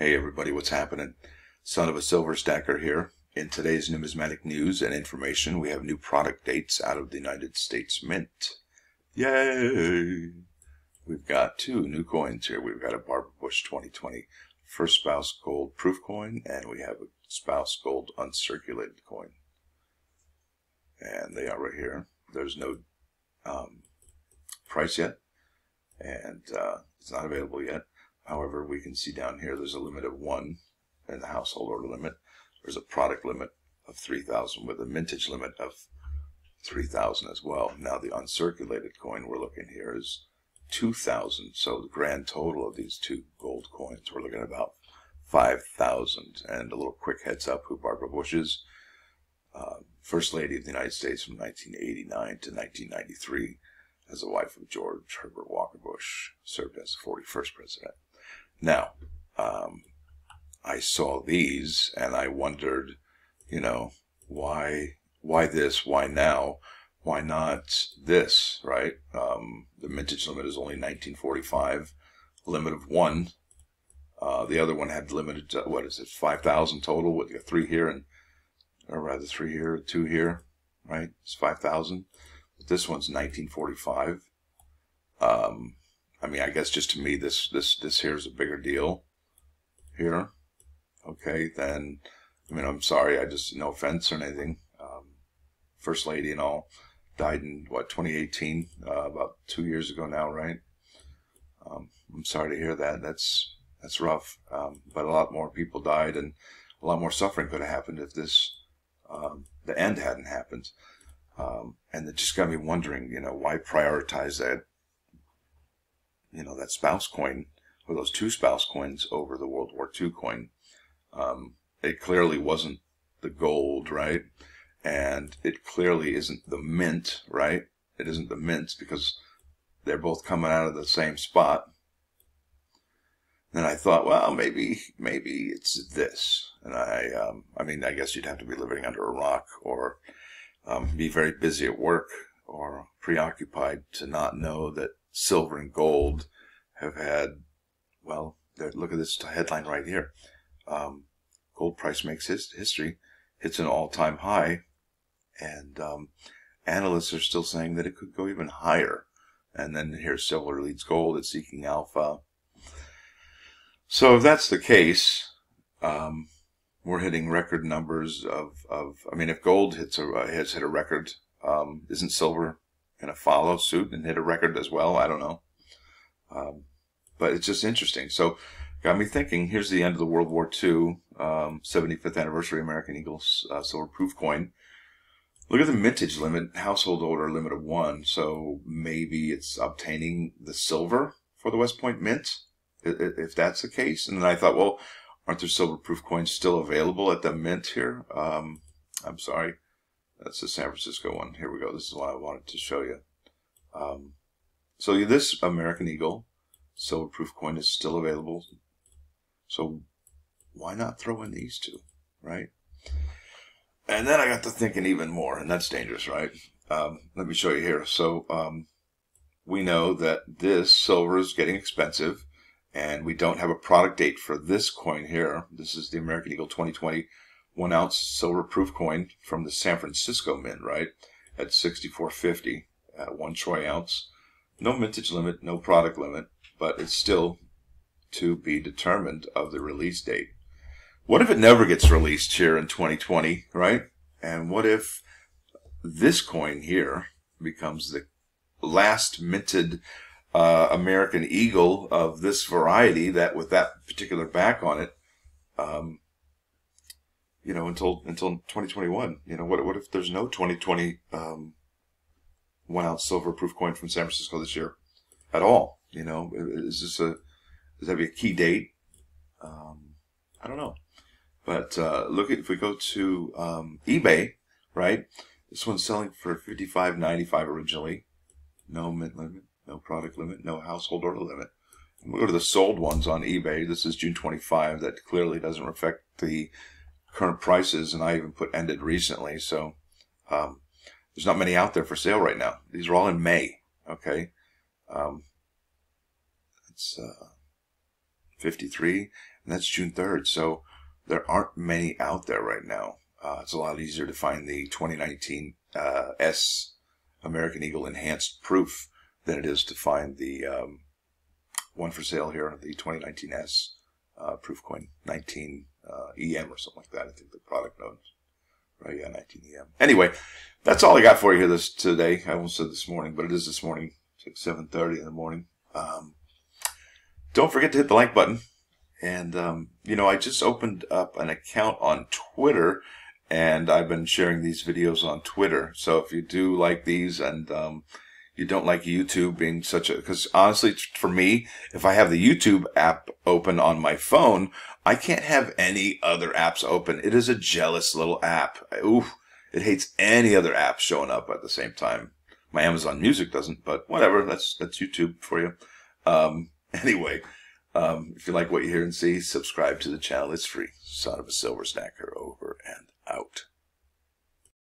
Hey everybody, what's happening? Son of a silver stacker here. In today's numismatic news and information, we have new product dates out of the United States Mint. Yay! We've got two new coins here. We've got a Barbara Bush 2020 First Spouse Gold Proof Coin, and we have a Spouse Gold Uncirculated Coin. And they are right here. There's no um, price yet, and uh, it's not available yet. However, we can see down here there's a limit of one in the household order limit. There's a product limit of 3,000 with a mintage limit of 3,000 as well. Now the uncirculated coin we're looking here is 2,000. So the grand total of these two gold coins, we're looking at about 5,000. And a little quick heads up who Barbara Bush is. Uh, First Lady of the United States from 1989 to 1993 as the wife of George Herbert Walker Bush, served as the 41st president. Now, um, I saw these and I wondered, you know, why, why this? Why now? Why not this? Right? Um, the mintage limit is only 1945, limit of one. Uh, the other one had limited, uh, what is it, 5,000 total with three here and, or rather three here, two here, right? It's 5,000. This one's 1945. Um, I mean, I guess just to me, this this this here is a bigger deal. Here, okay. Then, I mean, I'm sorry. I just no offense or anything. Um, First lady and all died in what 2018, uh, about two years ago now, right? Um, I'm sorry to hear that. That's that's rough. Um, but a lot more people died, and a lot more suffering could have happened if this um, the end hadn't happened. Um, and it just got me wondering, you know, why prioritize that, you know, that spouse coin or those two spouse coins over the World War II coin? Um, it clearly wasn't the gold, right? And it clearly isn't the mint, right? It isn't the mint because they're both coming out of the same spot. Then I thought, well, maybe, maybe it's this. And I, um, I mean, I guess you'd have to be living under a rock or um, be very busy at work or preoccupied to not know that silver and gold have had, well, look at this headline right here. Um, gold price makes his history, hits an all-time high, and um, analysts are still saying that it could go even higher. And then here's silver leads gold at Seeking Alpha. So if that's the case, um, we're hitting record numbers of, of I mean, if gold hits a, uh, has hit a record, um, isn't silver going to follow suit and hit a record as well? I don't know. Um, but it's just interesting. So got me thinking, here's the end of the World War II, um, 75th anniversary American Eagle uh, silver proof coin. Look at the mintage limit, household order limit of one. So maybe it's obtaining the silver for the West Point Mint, if that's the case. And then I thought, well, Aren't there silver proof coins still available at the mint here? Um, I'm sorry. That's the San Francisco one. Here we go. This is what I wanted to show you. Um, so this American Eagle silver proof coin is still available. So why not throw in these two, right? And then I got to thinking even more, and that's dangerous, right? Um, let me show you here. So um, we know that this silver is getting expensive and we don't have a product date for this coin here. This is the American Eagle 2020 one ounce silver proof coin from the San Francisco Mint, right? At 64.50 at one troy ounce. No mintage limit, no product limit, but it's still to be determined of the release date. What if it never gets released here in 2020, right? And what if this coin here becomes the last minted uh, American Eagle of this variety that with that particular back on it, um, you know, until until 2021. You know, what what if there's no 2020 um, one ounce silver proof coin from San Francisco this year at all? You know, is this a is that be a key date? Um, I don't know, but uh, look at if we go to um, eBay, right? This one's selling for 55.95 originally, no mint limit no product limit, no household order limit. we go to the sold ones on eBay. This is June 25. That clearly doesn't reflect the current prices, and I even put ended recently. So um, there's not many out there for sale right now. These are all in May. Okay, um, uh, 53. and that's June 3rd. So there aren't many out there right now. Uh, it's a lot easier to find the 2019 uh, S American Eagle Enhanced Proof than it is to find the um, one for sale here, the 2019 S uh, Proof Coin 19 uh, EM or something like that. I think the product knows. Right, yeah, 19 EM. Anyway, that's all I got for you here this today. I almost said this morning, but it is this morning. It's like 7.30 in the morning. Um, don't forget to hit the like button. And, um, you know, I just opened up an account on Twitter and I've been sharing these videos on Twitter. So if you do like these and, um, you don't like YouTube being such a, cause honestly, for me, if I have the YouTube app open on my phone, I can't have any other apps open. It is a jealous little app. Oof. It hates any other app showing up at the same time. My Amazon Music doesn't, but whatever. That's, that's YouTube for you. Um, anyway, um, if you like what you hear and see, subscribe to the channel. It's free. Son of a silver stacker.